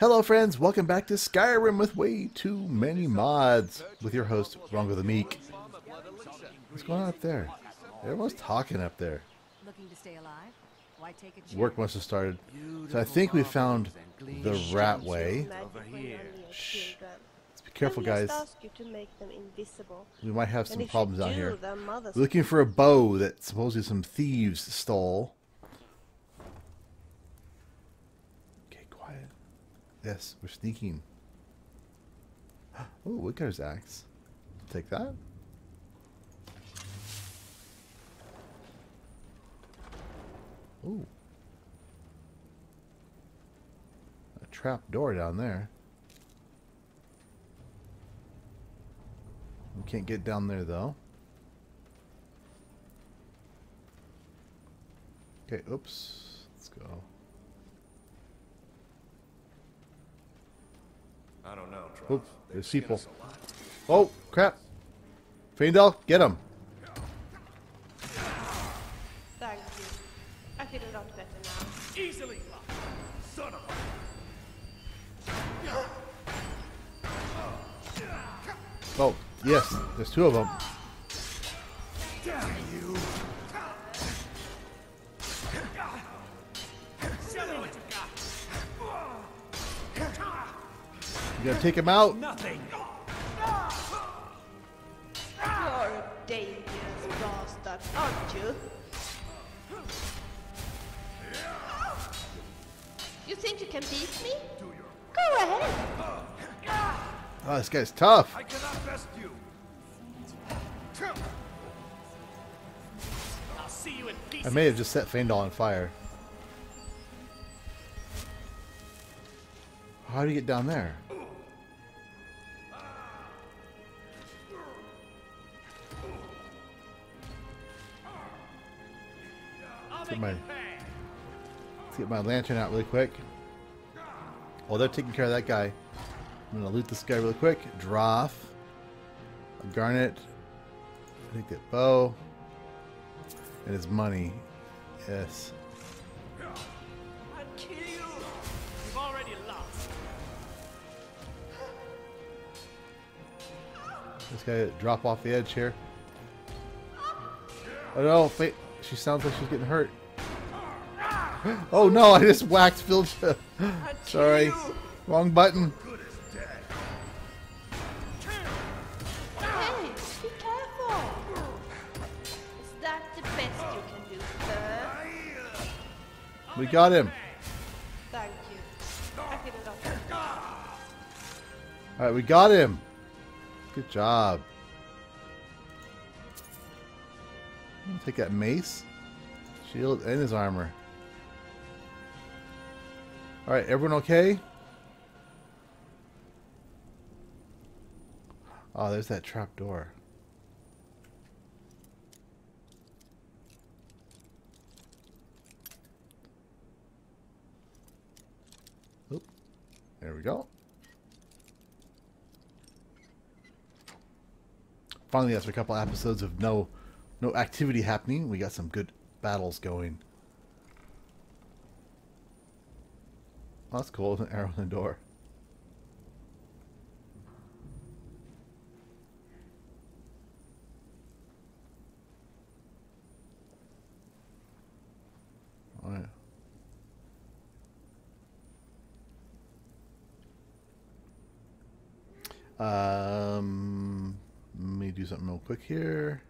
Hello, friends. Welcome back to Skyrim with way too many mods. With your host, Rongo the Meek. What's going on up there? Everyone's talking up there. Looking to stay alive? Why take a chance? Work must have started. So I think we found the rat way. Shh. Let's be careful, guys. Ask you to make them invisible. We might have some problems down here. We're looking for a bow that supposedly some thieves stole. Okay, quiet. Yes, we're sneaking. Oh, Woodcutter's axe. Take that. Ooh. A trap door down there. We can't get down there though. Okay, oops. Let's go. I don't know, Trough. Oop, They there's skin people. us a lot. Oh, crap. Faendal, get him. Thank you. I feel a lot better now. Easily. Son of a... Oh, yes, there's two of them. You gotta take him out. Nothing. You're a dangerous bastard, aren't you? You think you can beat me? Go ahead. Oh, this guy's tough. I cannot best you. I'll see you in I may have just set Faendal on fire. How do you get down there? Get my, let's get my lantern out really quick. While they're taking care of that guy, I'm gonna loot this guy really quick. Droth, a garnet, take that bow, and his money. Yes. I'll kill you. You've already lost. This guy drop off the edge here. Oh no, wait. She sounds like she's getting hurt. Oh no, I just whacked Phil. Sorry. Wrong button. Good as dead. Hey, be careful. Is that the best you can do, sir? We got him. Thank you. I feel a lot better. Alright, we got him. Good job. Take that mace, shield, and his armor. Alright, everyone okay? Oh, there's that trap door. Oop. There we go. Finally, after a couple episodes of no no activity happening, we got some good battles going. That's cool. An arrow in the door. Oh. Um, let me do something real quick here.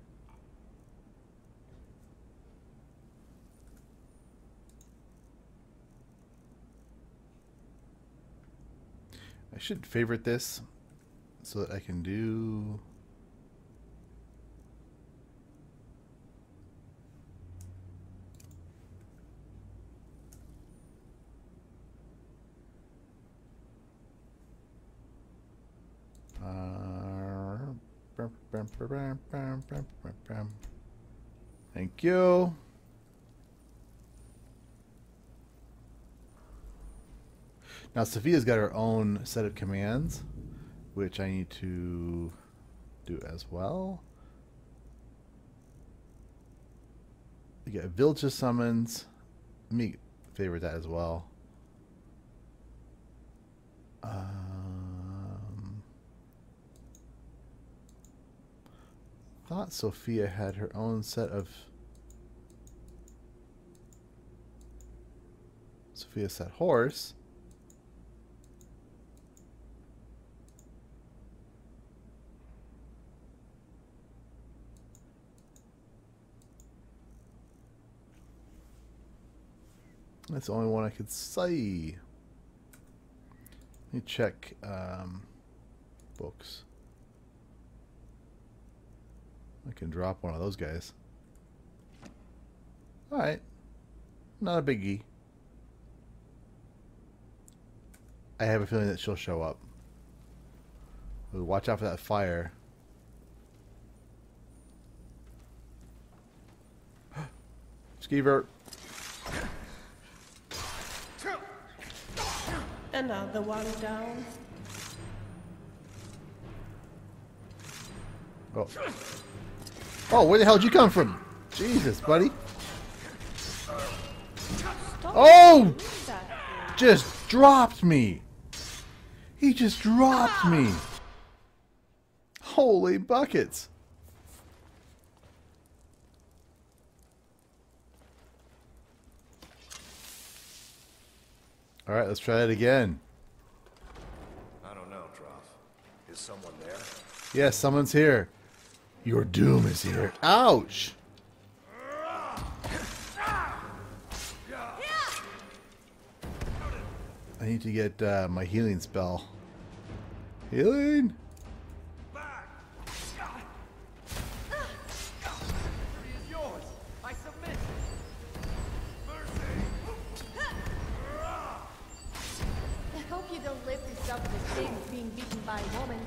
Should favorite this so that I can do. Uh, bam, bam, Now Sophia's got her own set of commands, which I need to do as well. We got Vilcha summons. Let me favorite that as well. Um, thought Sophia had her own set of. Sophia said horse. That's the only one I could say. Let me check um, books. I can drop one of those guys. Alright. Not a biggie. I have a feeling that she'll show up. Ooh, watch out for that fire. Skeever. Another one down. Oh. Oh, where the hell did you come from? Jesus, buddy. Stop Oh! Just dropped me. He just dropped me. Holy buckets. All right, let's try it again. I don't know, Droth. Is someone there? Yes, someone's here. Your doom is here. Ouch. I need to get uh, my healing spell. Healing? By woman.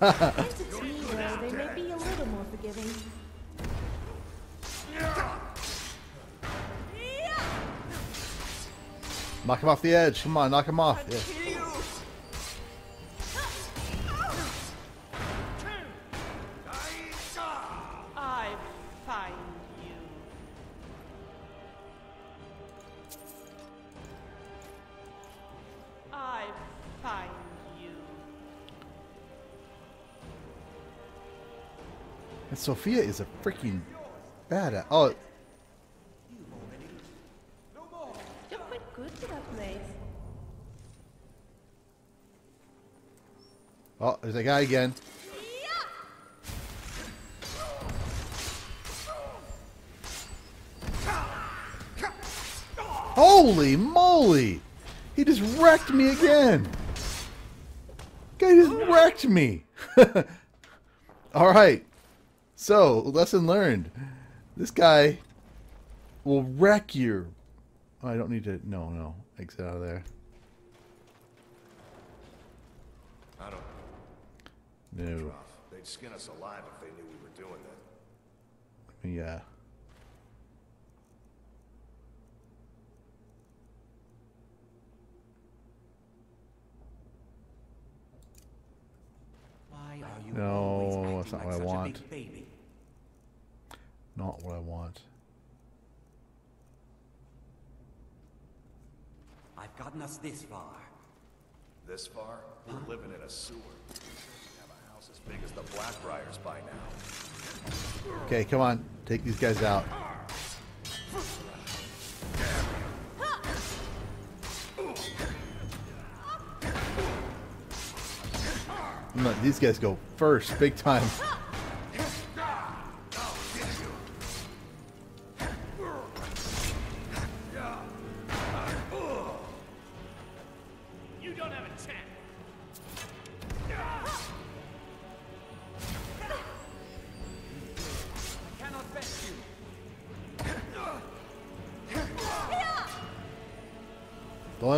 Since it's me, though, they may be a little more forgiving. Knock him off the edge. Come on, knock him off. Yeah. Sophia is a freaking badass. Oh, You're quite good to that place. oh, there's that guy again. Holy moly! He just wrecked me again. Guy just wrecked me. All right. So, lesson learned. This guy will wreck your. Oh, I don't need to. No, no. Exit out of there. I don't No. They'd skin us alive if they knew we were doing that. Yeah. Why are you No, that's not what I want. baby? Not what I want. I've gotten us this far. This far, we're living in a sewer. We have a house as big as the Blackbriars by now. Okay, come on. Take these guys out. I'm gonna let these guys go first, big time.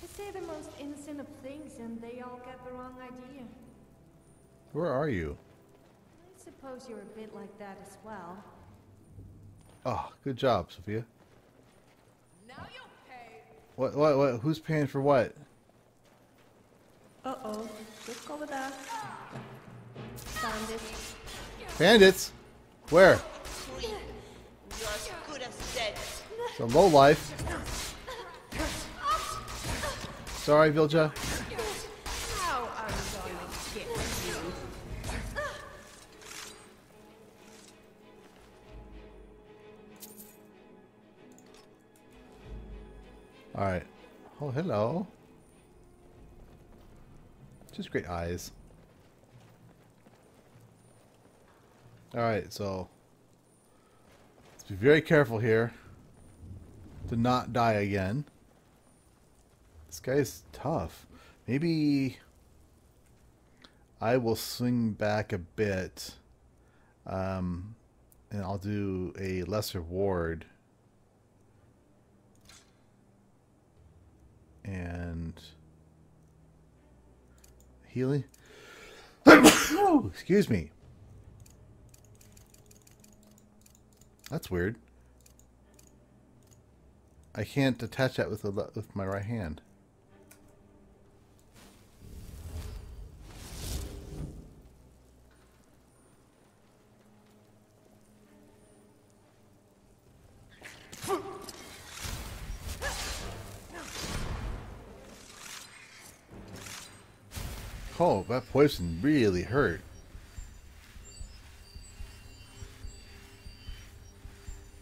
They say the most innocent of things and they all get the wrong idea. Where are you? I suppose you're a bit like that as well. Oh, good job, Sophia. Now you pay. What? What? What? Who's paying for what? Uh-oh. Look over there. Found it. Bandits. Where? You're as good as dead. It's a low life. you? All right. Oh, hello. Just great eyes. All right, so let's be very careful here to not die again. This guy's tough. Maybe I will swing back a bit, um, and I'll do a lesser ward. and healing. Excuse me. That's weird. I can't attach that with with my right hand. Oh, that poison really hurt.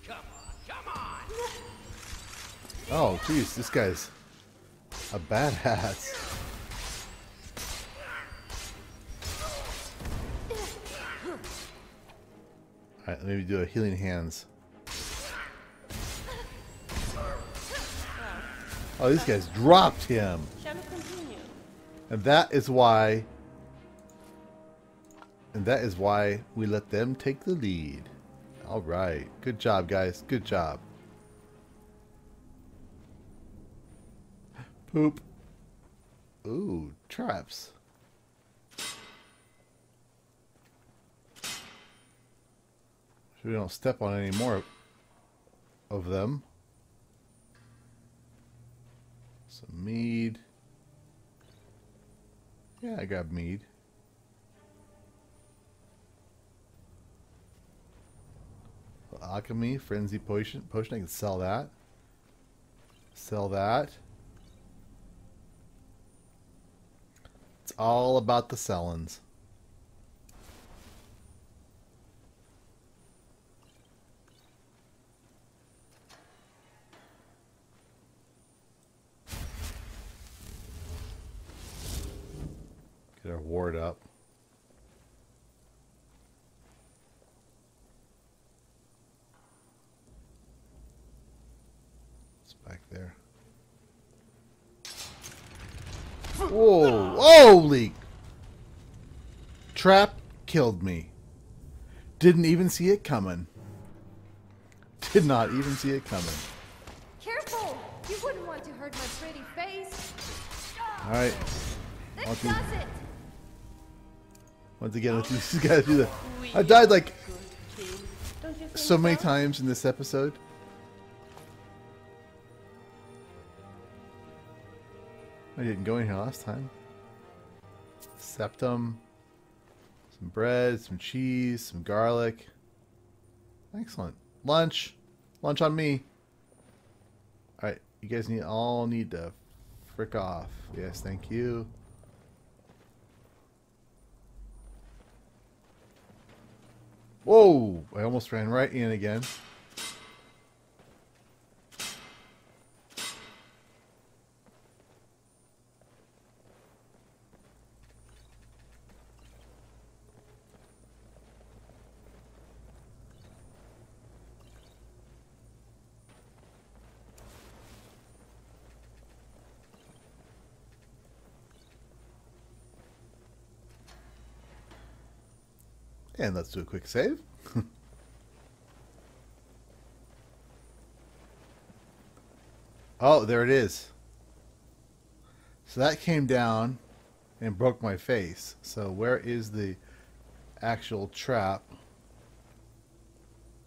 Come on, come on! Oh, jeez, this guy's a badass. Alright, let me do a healing hands. Oh, these guys dropped him. Shall we continue? And that is why and that is why we let them take the lead. All right. Good job, guys. Good job. Poop. Ooh, traps. We don't step on any more of them. Some mead. Yeah, I got mead. Alchemy, frenzy potion, potion. I can sell that. Sell that. It's all about the sellings. Our ward up. It's back there. Whoa! Holy! Trap killed me. Didn't even see it coming. Did not even see it coming. Careful! You wouldn't want to hurt my pretty face. Alright. That does it! Once again, these guys do that. I died like so many times in this episode. I didn't go in here last time. Septum. Some bread, some cheese, some garlic. Excellent. Lunch. Lunch on me. Alright, you guys need all need to frick off. Yes, thank you. Whoa! I almost ran right in again. And let's do a quick save. oh, there it is. So that came down and broke my face. So where is the actual trap.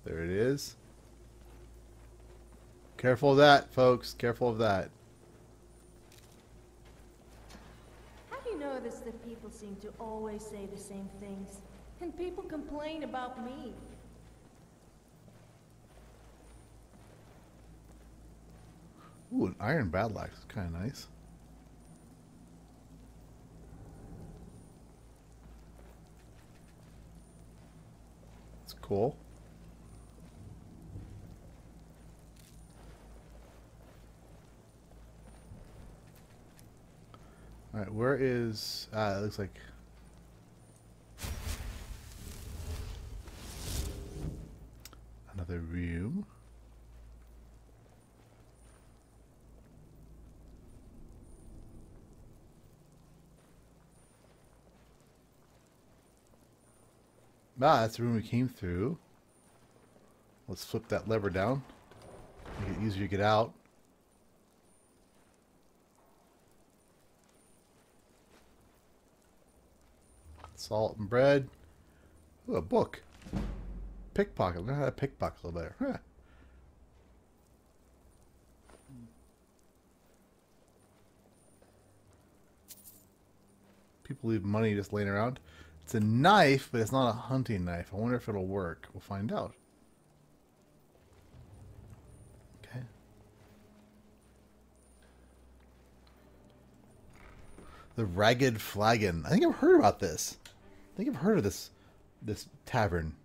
There it is. Careful of that, folks. Careful of that. Have you noticed that people seem to always say the same things? And people complain about me. Ooh, an iron battle axe. Kind of nice. It's cool. All right, where is? Ah, it looks like. Another room. Ah, that's the room we came through. Let's flip that lever down. Make it easier to get out. Salt and bread. Ooh, a book. Pickpocket. Learn how to pickpocket a little better. Huh. People leave money just laying around. It's a knife, but it's not a hunting knife. I wonder if it'll work. We'll find out. Okay. The Ragged Flagon. I think I've heard about this. I think I've heard of this this tavern.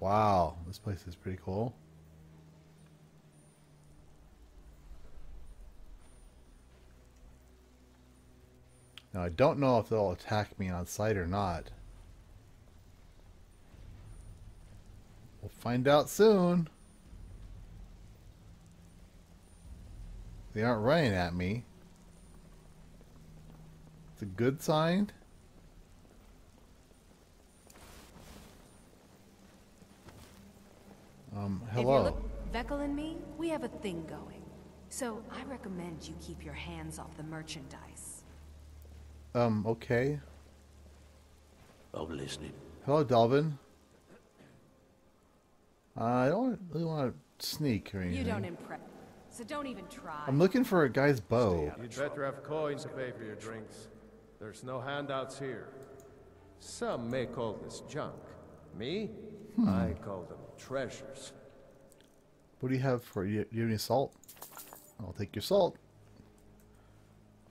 Wow, this place is pretty cool. Now I don't know if they'll attack me on sight or not. We'll find out soon. They aren't running at me. It's a good sign. Um, hello. look, Vekel and me, we have a thing going. So I recommend you keep your hands off the merchandise. Um, okay. I'm listening. Hello, Delvin. Uh, I don't really want to sneak or anything. You don't impress. So don't even try. I'm looking for a guy's bow. You'd better have coins to pay for your drinks. There's no handouts here. Some may call this junk. Me? I call them treasures. What do you have for you? Do you have any salt? I'll take your salt.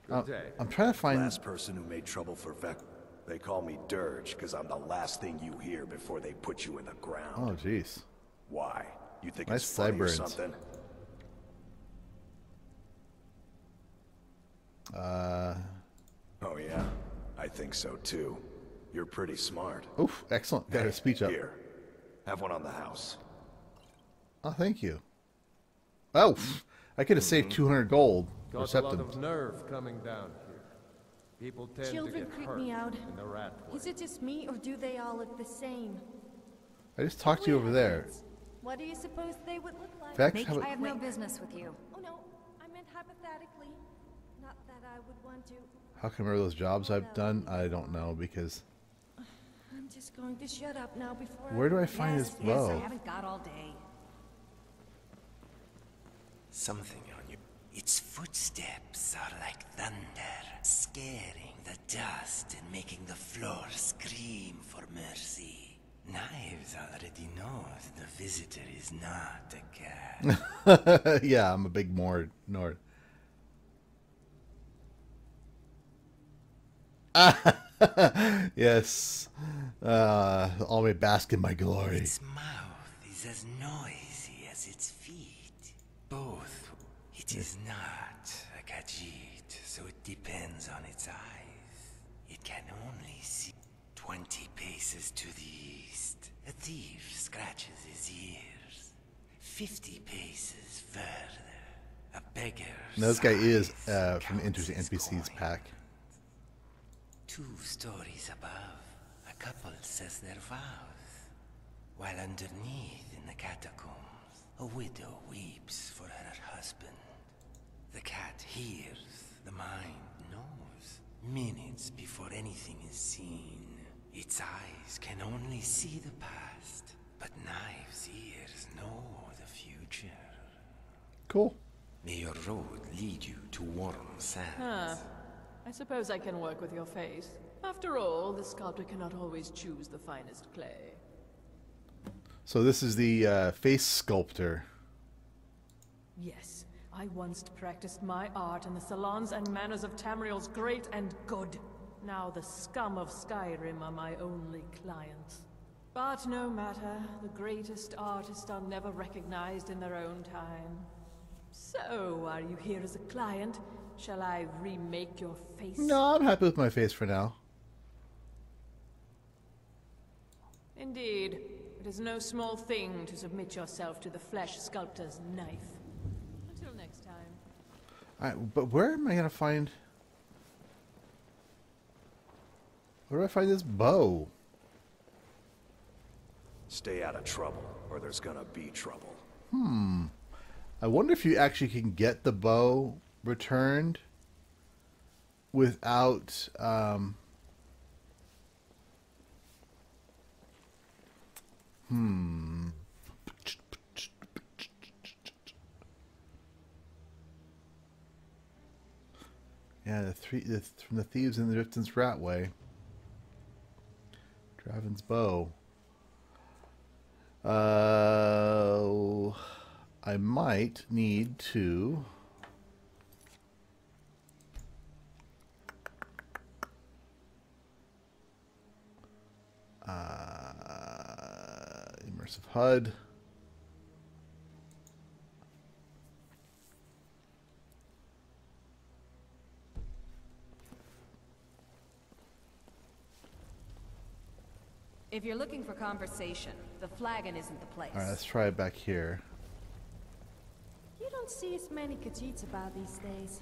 Good Uh. I'm trying to find. Last person who made trouble for Vec. They call me Dirge because I'm the last thing you hear before they put you in the ground. Oh, jeez. Why? You think Nice it's funny or something? Uh, Oh yeah, I think so too. You're pretty smart. oof, excellent. Got a speech up. Here, have one on the house. Oh, thank you. Oh, I could have saved 200 gold. Or Got a lot of nerve coming down here. People tend Children to get creep hurt me out. in the rat way. Is it just me, or do they all look the same? I just talked to you over there. What do you suppose they would look like? Vex, Make- how I about, have no business with you. Oh no, I meant hypothetically. Not that I would want to. how can I remember those jobs I've done? I don't know because. I'm just going to shut up now before Where do I I... find yes, this yes, I haven't got all day. Something on you. Its footsteps are like thunder, scaring the dust and making the floor scream for mercy. Knives already knows the visitor is not a cat. yeah, I'm a big Mord. Nord. yes. Uh, all may bask in my glory. its mouth is as noisy as its feet. Both. It is not a Khajiit, so it depends on its eyes. It can only see twenty paces to the east. A thief scratches his ears. Fifty paces further. A beggar. Now, this guy is uh, from Interesting NPCs pack. Two stories above, a couple says their vows, while underneath in the catacombs, a widow weeps for her husband. The cat hears, the mind knows. Minutes before anything is seen. Its eyes can only see the past, but Knife's ears know the future. Cool. May your road lead you to warm sands. Huh. I suppose I can work with your face. After all, the sculptor cannot always choose the finest clay. So this is the uh, face sculptor. Yes, I once practiced my art in the salons and manners of Tamriel's great and good. Now the scum of Skyrim are my only clients. But no matter, the greatest artists are never recognized in their own time. So, are you here as a client? Shall I remake your face? No, I'm happy with my face for now. Indeed. It is no small thing to submit yourself to the flesh sculptor's knife. Until next time. Alright, but where am I gonna find... Where do I find this bow? Stay out of trouble, or there's gonna be trouble. Hmm. I wonder if you actually can get the bow returned without um hmm yeah the three the, from the thieves in the distance ratway Draven's bow uh I might need to. Uh, immersive HUD. If you're looking for conversation, the flagon isn't the place. All right, let's try it back here. You don't see as many Khajiits about these days.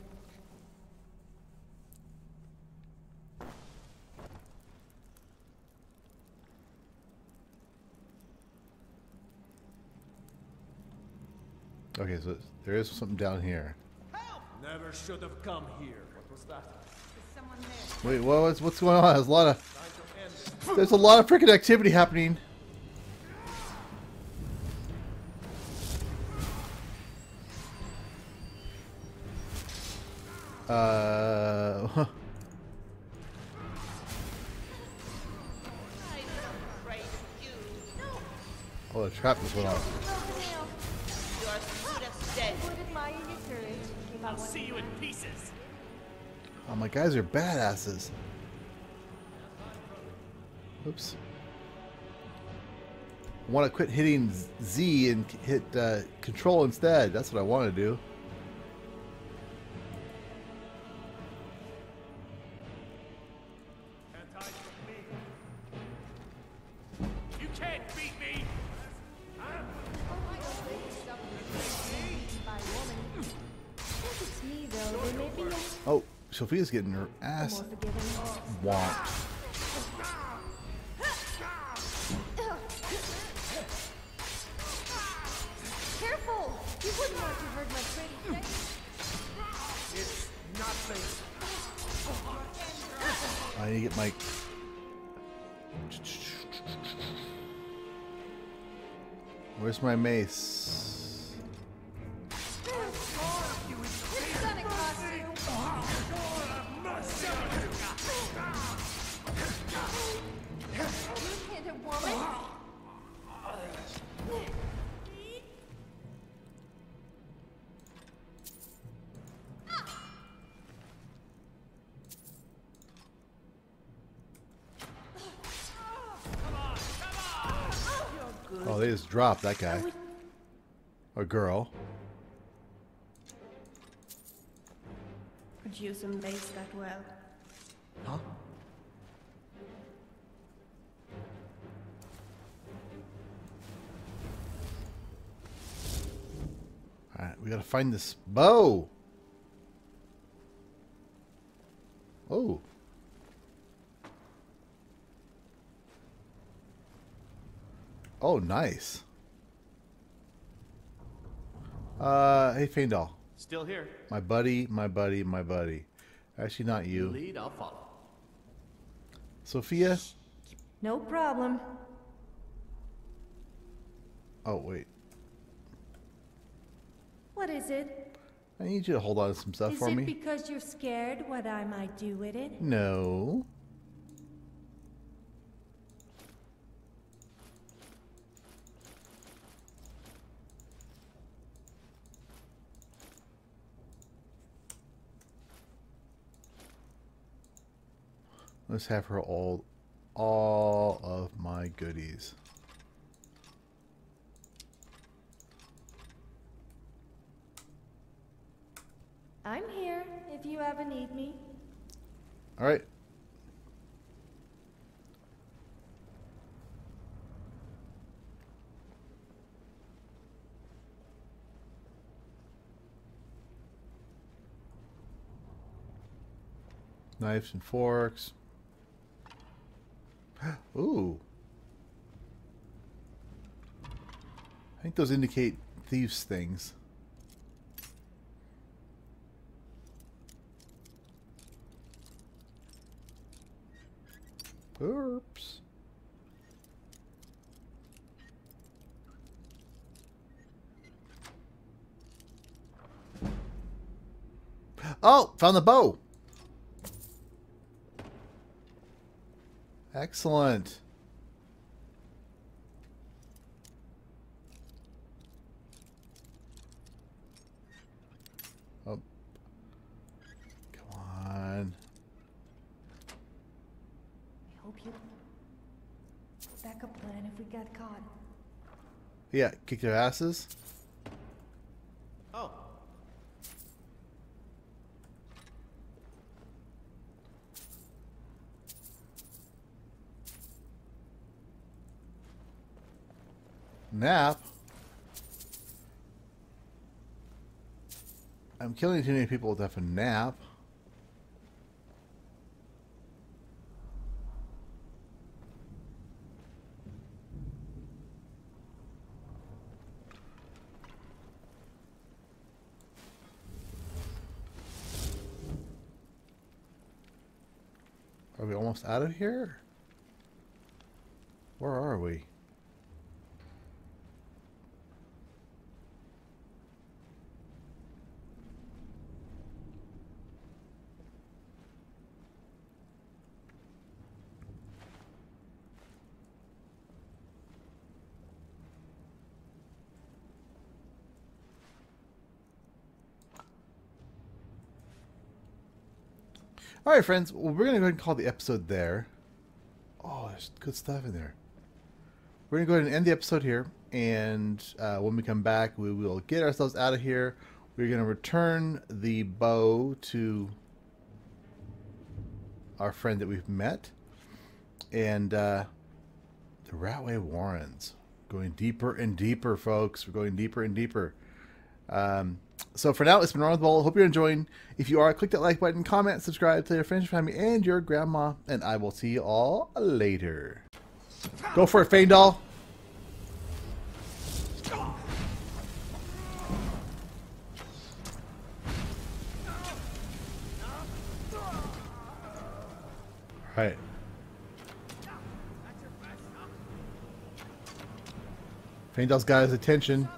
Okay, so there is something down here. Help! Never should have come here. What was that? Wait, what was, what's going on? There's a lot of there's a lot of freaking activity happening. Uh. No, oh, the trap just went off. I'll see you in pieces. Oh, my guys are badasses. Oops. I want to quit hitting Z and hit uh, Control instead. That's what I want to do. You can't hide from me. You can't wouldn't want to hurt my pretty face. It's nothing. I need to get my. Where's my mace? Dropped that guy. Or girl. Could use some lace that well. Huh? Alright, we gotta find this bow. Oh. Oh, nice. Uh, hey, Faendal. Still here. My buddy, my buddy, my buddy. Actually, not You you. lead, I'll follow. Sophia? No problem. Oh, wait. What is it? I need you to hold on to some stuff Is for it me. because you're scared what I might do with it? No. Let's have her all all of my goodies. I'm here if you ever need me. All right. Knives and forks. Ooh. I think those indicate thieves' things. Oops. Oh, found the bow. Excellent. Oh. Come on. I hope you. Backup plan if we got caught. Yeah, kick their asses. Oh, Nap. I'm killing too many people with that nap. Are we almost out of here? Where are we? All right, friends. Well, we're gonna go ahead and call the episode there. Oh, there's good stuff in there. We're gonna go ahead and end the episode here, and uh, when we come back, we will get ourselves out of here. We're gonna return the bow to our friend that we've met, and uh, the Ratway Warrens. Going deeper and deeper, folks. We're going deeper and deeper. Um, so for now, it's been Rongo the Bold. Hope you're enjoying. If you are, click that like button, comment, subscribe, tell your friends, family, and your grandma, and I will see you all later. Go for it, Faendal. Right. Faendal's got his attention.